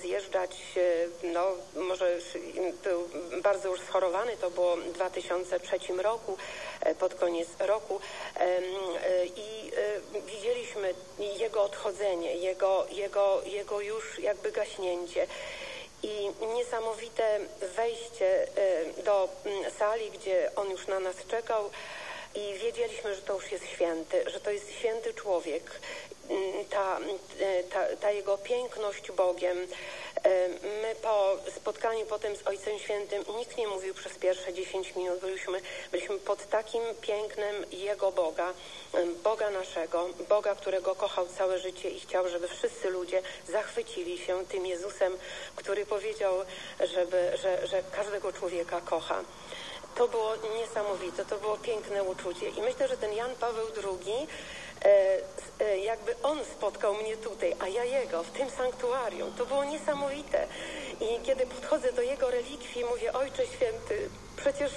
Speaker 6: zjeżdżać, e, no może był bardzo już schorowany, to było w 2003 roku, e, pod koniec roku. I widzieliśmy jego odchodzenie, jego, jego, jego już jakby gaśnięcie i niesamowite wejście do sali, gdzie on już na nas czekał, i wiedzieliśmy, że to już jest święty, że to jest święty człowiek. Mm, ta, e, ta, ta jego piękność Bogiem. E, my po spotkaniu potem z Ojcem Świętym nikt nie mówił przez pierwsze 10 minut. Byliśmy, byliśmy pod takim pięknem Jego Boga, Boga naszego, Boga, którego kochał całe życie i chciał, żeby wszyscy ludzie zachwycili się tym Jezusem, który powiedział, żeby, że, że każdego człowieka kocha to było niesamowite, to było piękne uczucie. I myślę, że ten Jan Paweł II, jakby on spotkał mnie tutaj, a ja jego, w tym sanktuarium. To było niesamowite. I kiedy podchodzę do jego relikwii, mówię, Ojcze Święty, przecież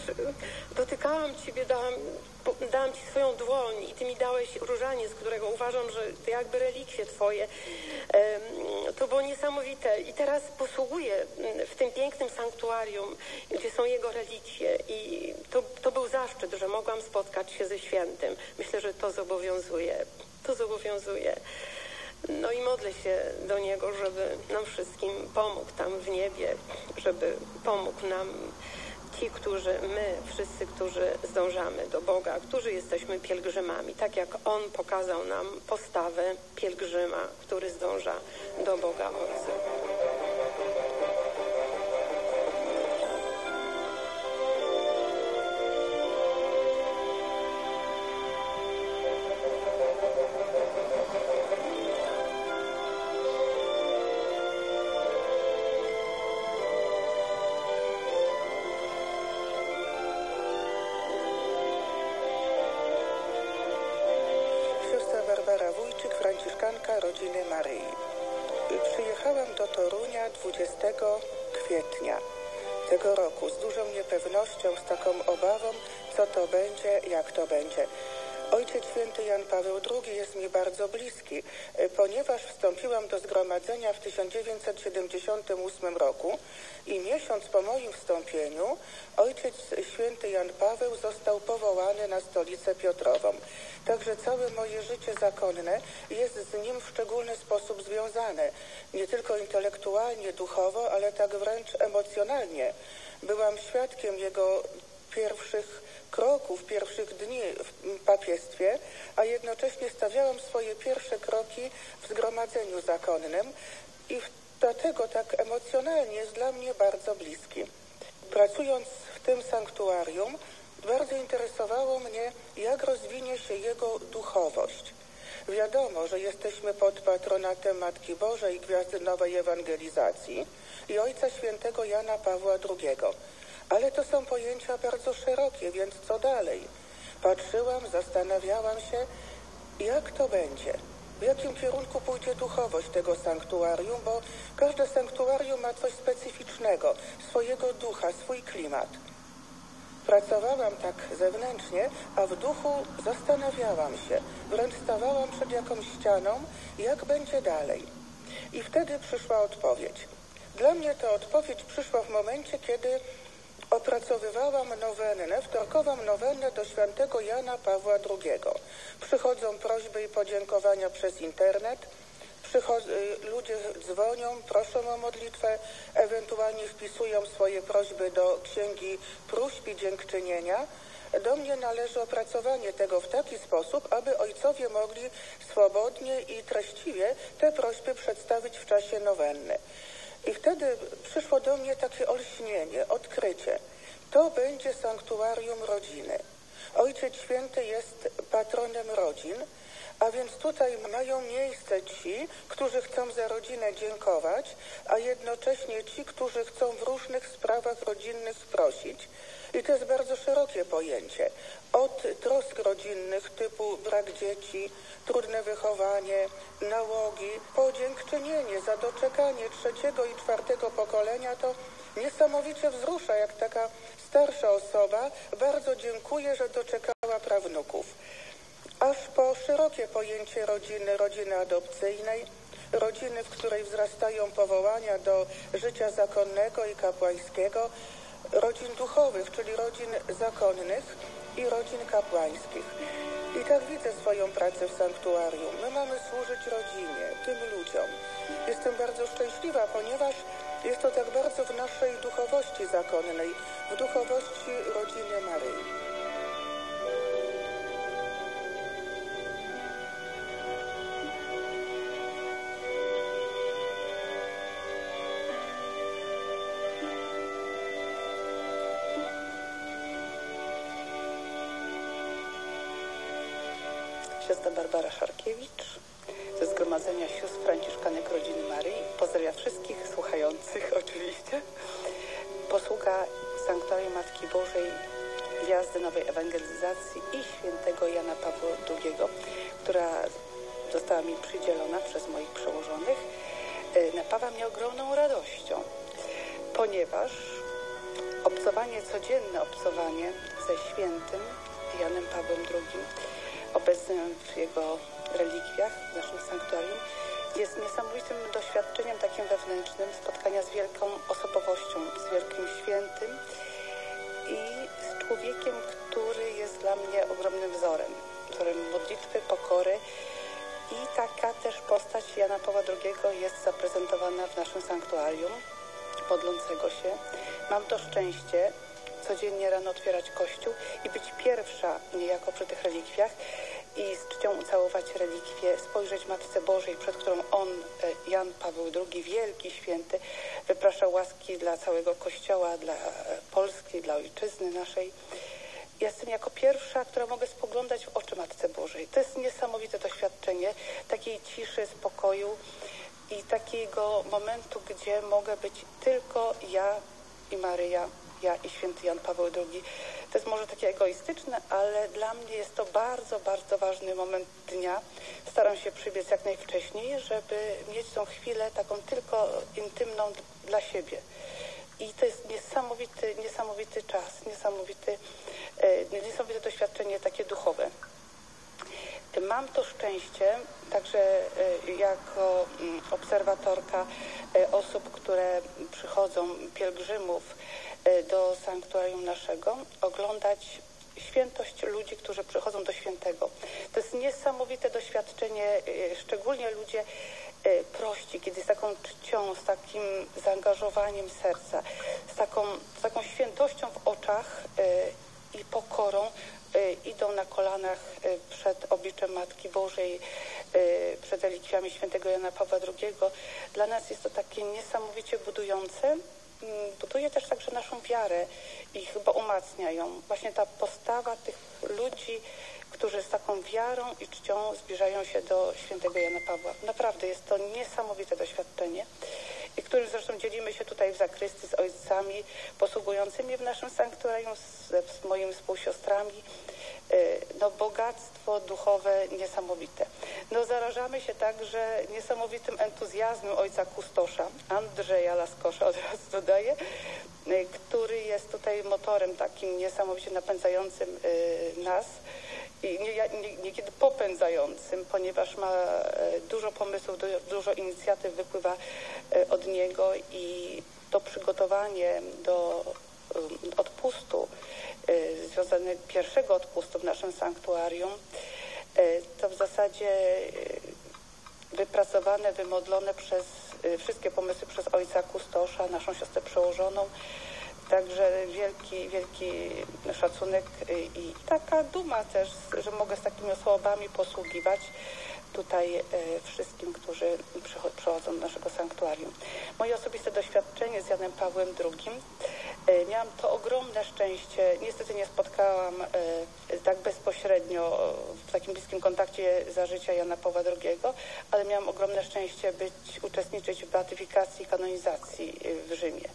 Speaker 6: dotykałam Ciebie, dałam, dałam Ci swoją dłoń i Ty mi dałeś różanie, z którego uważam, że to jakby relikwie Twoje. To było niesamowite. I teraz posługuję w tym pięknym sanktuarium, gdzie są Jego relikwie i to, to był zaszczyt, że mogłam spotkać się ze świętym. Myślę, że to zobowiązuje. To zobowiązuje. No i modlę się do Niego, żeby nam wszystkim pomógł tam w niebie, żeby pomógł nam ci, którzy, my, wszyscy, którzy zdążamy do Boga, którzy jesteśmy pielgrzymami, tak jak On pokazał nam postawę pielgrzyma, który zdąża do Boga Ojca.
Speaker 7: Roku i miesiąc po moim wstąpieniu Ojciec Święty Jan Paweł został powołany na stolicę Piotrową. Także całe moje życie zakonne jest z nim w szczególny sposób związane. Nie tylko intelektualnie, duchowo, ale tak wręcz emocjonalnie. Byłam świadkiem jego pierwszych kroków, pierwszych dni w papiestwie, a jednocześnie stawiałam swoje pierwsze kroki w zgromadzeniu zakonnym i dlatego tak emocjonalnie jest dla mnie bardzo bliski. Pracując w tym sanktuarium, bardzo interesowało mnie, jak rozwinie się jego duchowość. Wiadomo, że jesteśmy pod patronatem Matki Bożej Gwiazdy Nowej Ewangelizacji i Ojca Świętego Jana Pawła II. Ale to są pojęcia bardzo szerokie, więc co dalej? Patrzyłam, zastanawiałam się, jak to będzie, w jakim kierunku pójdzie duchowość tego sanktuarium, bo każde sanktuarium ma coś specyficznego, swojego ducha, swój klimat. Pracowałam tak zewnętrznie, a w duchu zastanawiałam się, wręcz stawałam przed jakąś ścianą, jak będzie dalej. I wtedy przyszła odpowiedź. Dla mnie ta odpowiedź przyszła w momencie, kiedy opracowywałam nowennę, wtorkową nowennę do świętego Jana Pawła II. Przychodzą prośby i podziękowania przez internet, Y, ludzie dzwonią, proszą o modlitwę, ewentualnie wpisują swoje prośby do księgi próśb i dziękczynienia. Do mnie należy opracowanie tego w taki sposób, aby ojcowie mogli swobodnie i treściwie te prośby przedstawić w czasie nowenny. I wtedy przyszło do mnie takie olśnienie, odkrycie. To będzie sanktuarium rodziny. Ojciec Święty jest patronem rodzin, A więc tutaj mają miejsce ci, którzy chcą za rodzinę dziękować, a jednocześnie ci, którzy chcą w różnych sprawach rodzinnych prosić. I to jest bardzo szerokie pojęcie. Od trosk rodzinnych typu brak dzieci, trudne wychowanie, nałogi, po dziękczynienie za doczekanie trzeciego i czwartego pokolenia to niesamowicie wzrusza, jak taka starsza osoba bardzo dziękuję, że doczekała prawnuków. Aż po szerokie pojęcie rodziny, rodziny adopcyjnej, rodziny, w której wzrastają powołania do życia zakonnego i kapłańskiego, rodzin duchowych, czyli rodzin zakonnych i rodzin kapłańskich. I tak widzę swoją pracę w sanktuarium. My mamy służyć rodzinie, tym ludziom. Jestem bardzo szczęśliwa, ponieważ jest to tak bardzo w naszej duchowości zakonnej, w duchowości rodziny Maryi.
Speaker 8: Barbara Szarkiewicz ze Zgromadzenia Sióstr Franciszkanek Rodziny Maryi. Pozdrawiam wszystkich słuchających <laughs> oczywiście. Posługa Sanktuarium Matki Bożej Gwiazdy Nowej Ewangelizacji i świętego Jana Pawła II, która została mi przydzielona przez moich przełożonych, e, napawa mnie ogromną radością, ponieważ obcowanie, codzienne obcowanie ze świętym Janem Pawłem II obecnym w jego relikwiach, w naszym sanktuarium, jest niesamowitym doświadczeniem takim wewnętrznym spotkania z wielką osobowością, z wielkim świętym i z człowiekiem, który jest dla mnie ogromnym wzorem, wzorem modlitwy, pokory i taka też postać Jana Pawła II jest zaprezentowana w naszym sanktuarium modlącego się. Mam to szczęście, codziennie rano otwierać kościół i być pierwsza niejako przy tych relikwiach i z czcią ucałować relikwie, spojrzeć Matce Bożej, przed którą on, e, Jan Paweł II, wielki święty, wypraszał łaski dla całego Kościoła, dla e, Polski, dla ojczyzny naszej. Jestem jako pierwsza, która mogę spoglądać w oczy Matce Bożej. To jest niesamowite doświadczenie takiej ciszy, spokoju i takiego momentu, gdzie mogę być tylko ja i Maryja ja i święty Jan Paweł II. To jest może takie egoistyczne, ale dla mnie jest to bardzo, bardzo ważny moment dnia. Staram się przybiec jak najwcześniej, żeby mieć tą chwilę taką tylko intymną dla siebie. I to jest niesamowity, niesamowity czas, niesamowity, e, niesamowite doświadczenie takie duchowe. Mam to szczęście, także e, jako mm, obserwatorka e, osób, które przychodzą, pielgrzymów, do sanktuarium naszego, oglądać świętość ludzi, którzy przychodzą do świętego. To jest niesamowite doświadczenie, e, szczególnie ludzie e, prości, kiedy z taką czcią, z takim zaangażowaniem serca, z taką, z taką świętością w oczach i pokorą idą na kolanach przed obliczem Matki Bożej, przed relikwiami świętego Jana Pawła II. Dla nas jest to takie niesamowicie budujące, buduje też także naszą wiarę i chyba umacnia ją. Właśnie ta postawa tych ludzi, którzy z taką wiarą i czcią zbliżają się do świętego Jana Pawła. Naprawdę jest to niesamowite doświadczenie i którym zresztą dzielimy się tutaj w zakrysty z ojcami posługującymi w naszym sanktuarium, z, z moimi współsiostrami. Y, no, bogactwo duchowe niesamowite. No, zarażamy się także niesamowitym entuzjazmem ojca kustosza, Andrzeja Laskosza od razu dodaję, y, który jest tutaj motorem takim niesamowicie napędzającym y, nas i niekiedy popędzającym, ponieważ ma dużo pomysłów, dużo inicjatyw wypływa od niego i to przygotowanie do odpustu Y, związany pierwszego odpustu w naszym sanktuarium, to w zasadzie wypracowane, wymodlone przez wszystkie pomysły przez ojca Kustosza, naszą siostrę przełożoną. Także wielki, wielki szacunek i taka duma też, że mogę z takimi osobami posługiwać, tutaj wszystkim, którzy przychodzą do naszego sanktuarium. Moje osobiste doświadczenie z Janem Pawłem II miałam to ogromne szczęście. Niestety nie spotkałam tak bezpośrednio w takim bliskim kontakcie za życia Jana Pawła II, ale miałam ogromne szczęście być, uczestniczyć w beatyfikacji i kanonizacji w Rzymie.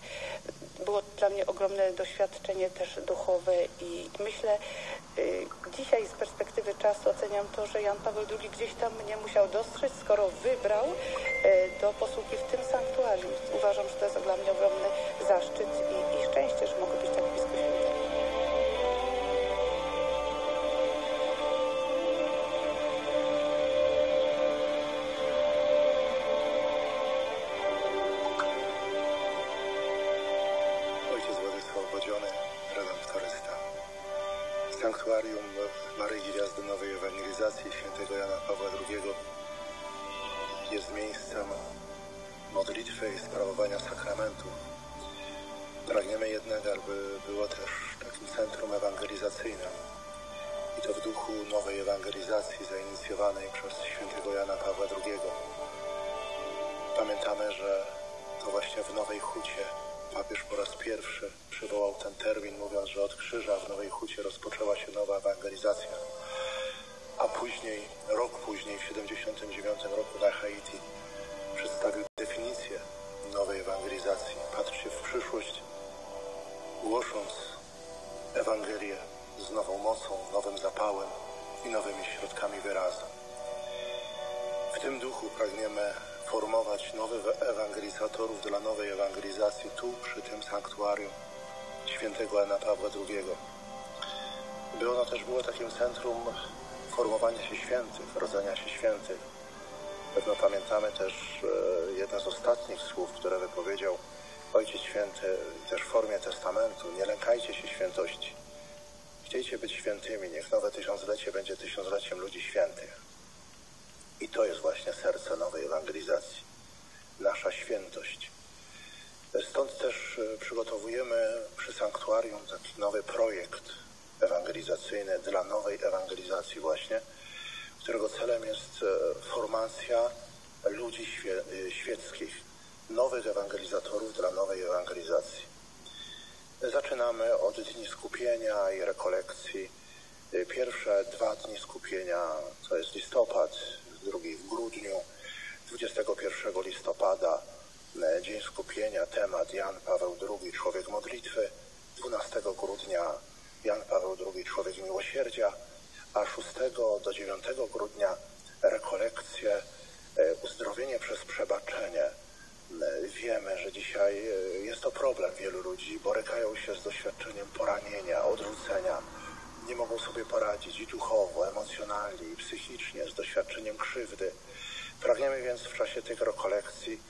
Speaker 8: Było dla mnie ogromne doświadczenie też duchowe i myślę, y, dzisiaj z perspektywy czasu oceniam to, że Jan Paweł II gdzieś tam mnie musiał dostrzec, skoro wybrał y, do posługi w tym sanktuarium. Uważam, że to jest dla mnie ogromny zaszczyt i, i szczęście, że
Speaker 9: jest miejscem modlitwy i sprawowania sakramentu. Pragniemy jednak, aby było też takim centrum ewangelizacyjnym i to w duchu nowej ewangelizacji zainicjowanej przez świętego Jana Pawła II. Pamiętamy, że to właśnie w Nowej Hucie papież po raz pierwszy przywołał ten termin, mówiąc, że od krzyża w Nowej Hucie rozpoczęła się nowa ewangelizacja. A później, rok później, w 79 roku na Haiti przedstawił definicję nowej ewangelizacji. Patrzcie w przyszłość, głosząc Ewangelię z nową mocą, nowym zapałem i nowymi środkami wyrazu. W tym duchu pragniemy formować nowych ewangelizatorów dla nowej ewangelizacji tu, przy tym sanktuarium świętego Jana Pawła II. By ono też było takim centrum formowania się świętych, rodzenia się świętych. Pewno pamiętamy też e, jedno z ostatnich słów, które wypowiedział Ojciec Święty też w formie testamentu. Nie lękajcie się świętości. Chciejcie być świętymi. Niech nowe tysiąclecie będzie tysiącleciem ludzi świętych. I to jest właśnie serce nowej ewangelizacji, nasza świętość. Stąd też e, przygotowujemy przy sanktuarium taki nowy projekt ewangelizacyjny dla nowej ewangelizacji właśnie, którego celem jest e, formacja ludzi świe e, świeckich, nowych ewangelizatorów dla nowej ewangelizacji. Zaczynamy od dni skupienia i rekolekcji. Pierwsze dwa dni skupienia to jest listopad, drugi w grudniu, 21 listopada e, Dzień Skupienia, temat Jan Paweł II, Człowiek Modlitwy, 12 grudnia Jan Paweł II, Człowiek Miłosierdzia, a 6 do 9 grudnia rekolekcje, e, uzdrowienie przez przebaczenie. E, wiemy, że dzisiaj jest to problem wielu ludzi, borykają się z doświadczeniem poranienia, odrzucenia, nie mogą sobie poradzić i duchowo, emocjonalnie, i psychicznie z doświadczeniem krzywdy. Pragniemy więc w czasie tych rekolekcji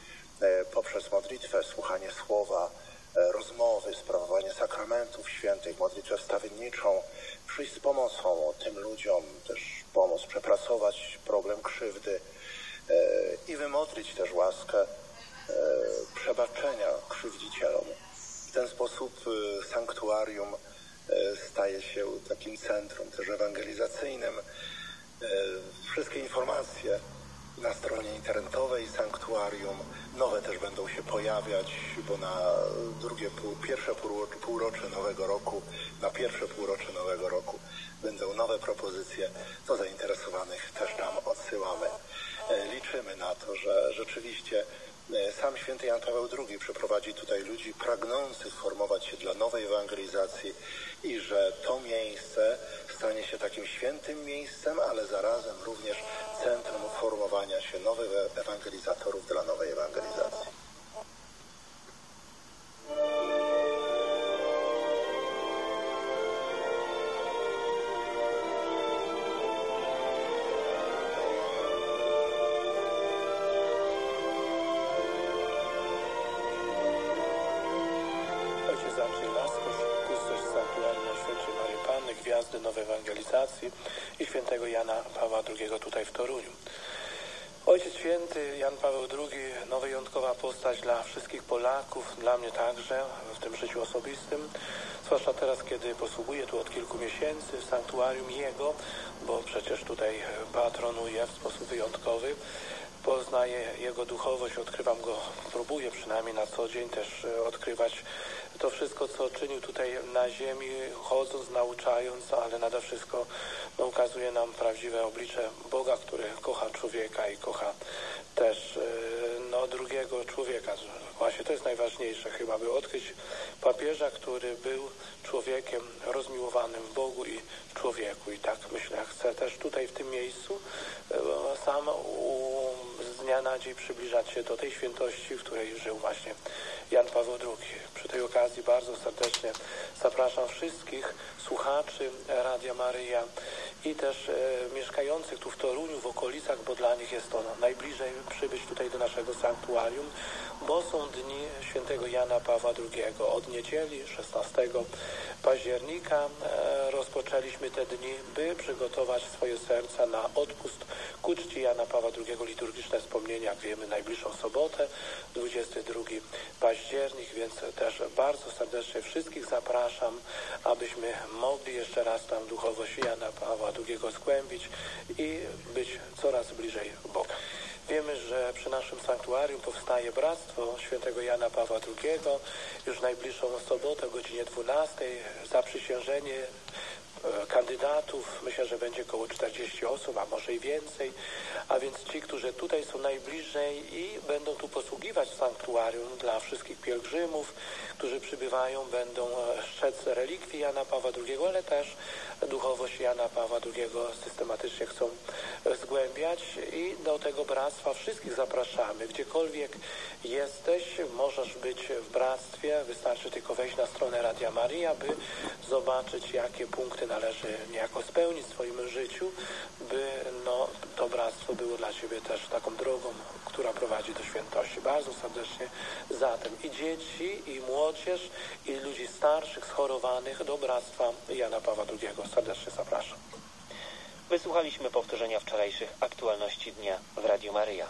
Speaker 9: e, poprzez modlitwę, słuchanie słowa, e, rozmowy, sprawowanie sakramentów świętych, modlitwę wstawienniczą, przyjść z pomocą tym ludziom, też pomóc przepracować problem krzywdy e, i wymodlić też łaskę przebaczenia krzywdzicielom. W ten sposób sanktuarium E, staje się takim centrum też ewangelizacyjnym. E, wszystkie informacje na stronie internetowej Sanktuarium. Nowe też będą się pojawiać, bo na drugie, pierwsze półrocze nowego roku, na pierwsze półrocze nowego roku będą nowe propozycje. Do zainteresowanych też tam odsyłamy. E, liczymy na to, że rzeczywiście sam święty Jan Paweł II przeprowadzi tutaj ludzi pragnących formować się dla nowej ewangelizacji i że to miejsce stanie się takim świętym miejscem, ale zarazem również centrum formowania się nowych ewangelizatorów dla nowej ewangelizacji.
Speaker 5: II tutaj w Toruniu. Ojciec Święty Jan Paweł II, no wyjątkowa postać dla wszystkich Polaków, dla mnie także w tym życiu osobistym.
Speaker 10: zwłaszcza teraz, kiedy posługuję tu od kilku miesięcy w sanktuarium Jego, bo przecież tutaj patronuję w sposób wyjątkowy. Poznaję Jego duchowość, odkrywam Go, próbuję przynajmniej na co dzień też odkrywać to wszystko, co czynił tutaj na ziemi, chodząc, nauczając, ale nade wszystko no, ukazuje nam prawdziwe oblicze Boga, który kocha człowieka i kocha też e, no, drugiego człowieka. Właśnie to jest najważniejsze chyba, by odkryć papieża, który był człowiekiem rozmiłowanym w Bogu i człowieku. I tak myślę, chcę też tutaj w tym miejscu e, sam z dnia na dzień przybliżać się do tej świętości, w której żył właśnie Jan Paweł II. Przy tej okazji bardzo serdecznie zapraszam wszystkich słuchaczy Radia Maryja i też e, mieszkających tu w Toruniu, w okolicach, bo dla nich jest to najbliżej przybyć tutaj do naszego sanktuarium, bo są dni świętego Jana Pawła II. Od niedzieli 16 października e, rozpoczęliśmy te dni, by przygotować swoje serca na odpust ku czci Jana Pawła II. Liturgiczne wspomnienia, jak wiemy, najbliższą sobotę, 22 październik, więc też bardzo serdecznie wszystkich zapraszam, abyśmy mogli jeszcze raz tam duchowość Jana Pawła II zgłębić i być coraz bliżej Boga. Wiemy, że przy naszym sanktuarium powstaje Bractwo Świętego Jana Pawła II. Już najbliższą sobotę o godzinie 12 zaprzysiężenie e, kandydatów. Myślę, że będzie około 40 osób, a może i więcej. A więc ci, którzy tutaj są najbliżej i będą tu posługiwać sanktuarium dla wszystkich pielgrzymów, którzy przybywają, będą e, szczec relikwii Jana Pawła II, ale też duchowość Jana Pawła II systematycznie chcą zgłębiać i do tego bractwa wszystkich zapraszamy. Gdziekolwiek jesteś, możesz być w bractwie, wystarczy tylko wejść na stronę Radia Maria, by zobaczyć, jakie punkty należy niejako spełnić w swoim życiu, by no, to bractwo było dla Ciebie też taką drogą, która prowadzi do świętości. Bardzo serdecznie zatem i dzieci, i młodzież, i ludzi starszych, schorowanych do bractwa Jana Pawła II. Serdecznie zapraszam.
Speaker 11: Wysłuchaliśmy powtórzenia wczorajszych aktualności dnia w Radiu Maryja.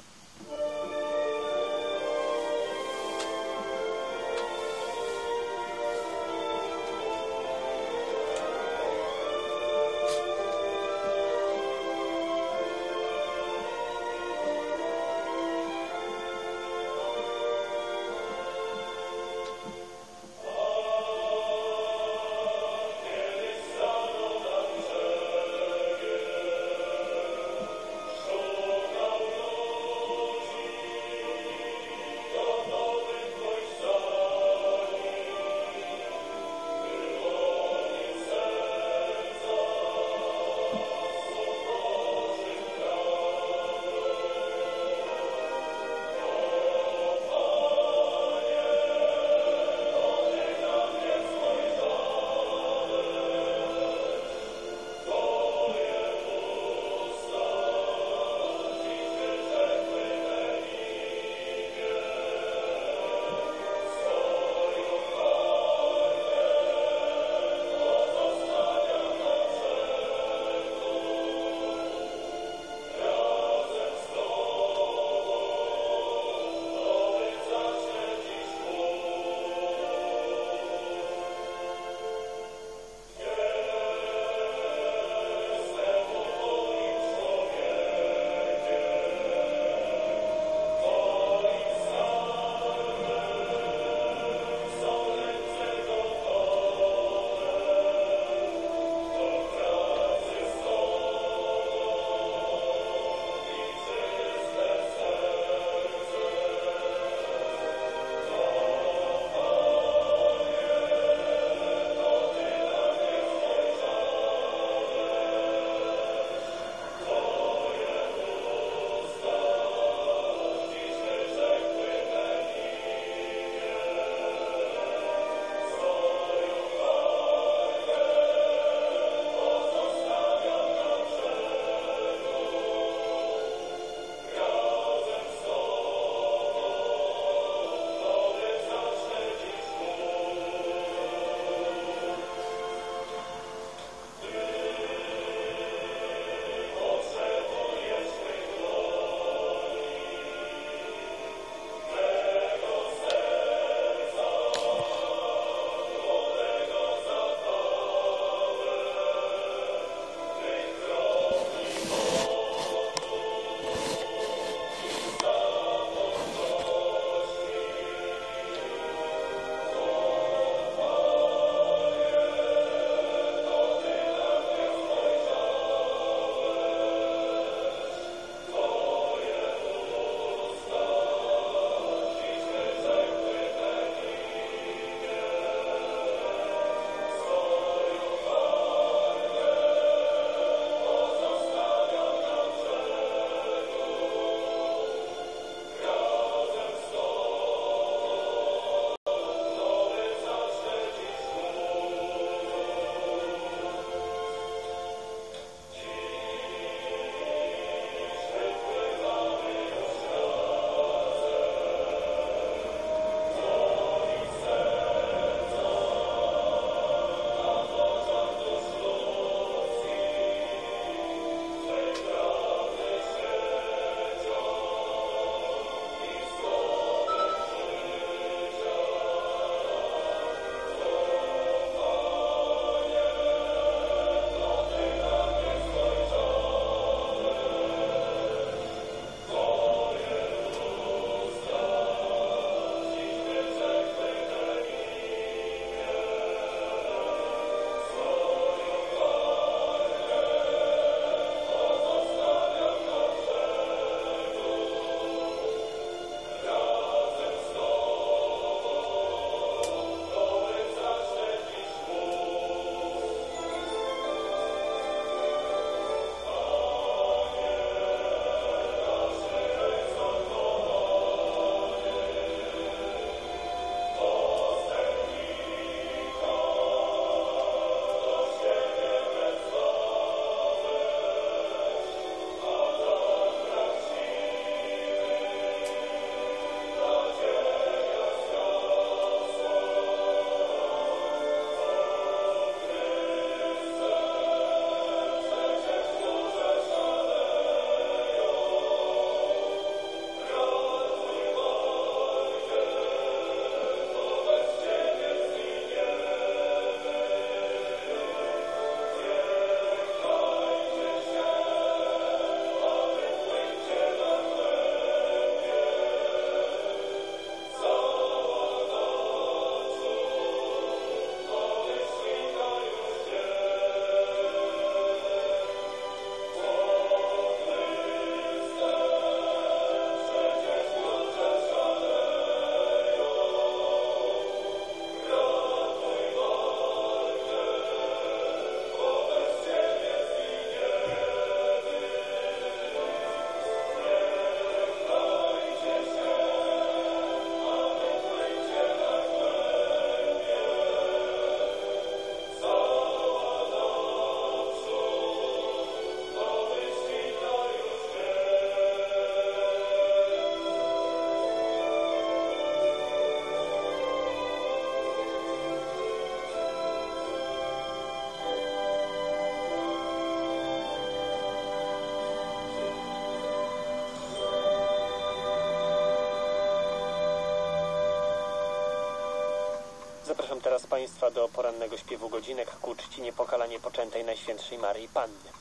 Speaker 12: Do porannego śpiewu godzinek ku czci niepokalanie poczętej Najświętszej Maryi Panny.